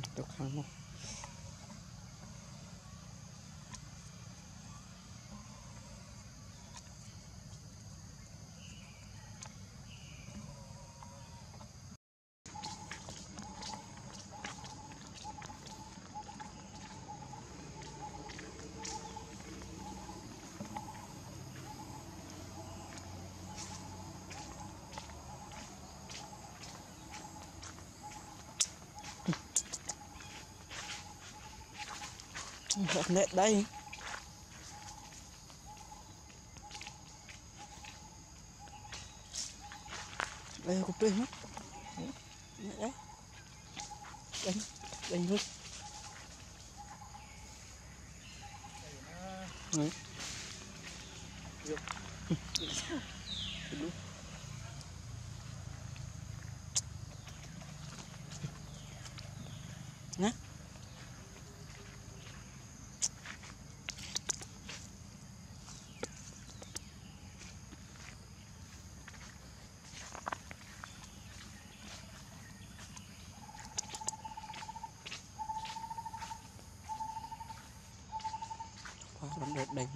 Ito ka. hết nét đây. Đây cục tươi hết. Đấy đánh đánh vứt đấy. Nè. được đây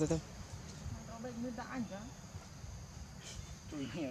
từ từ Có bệnh nguyên đã cả tôi nghe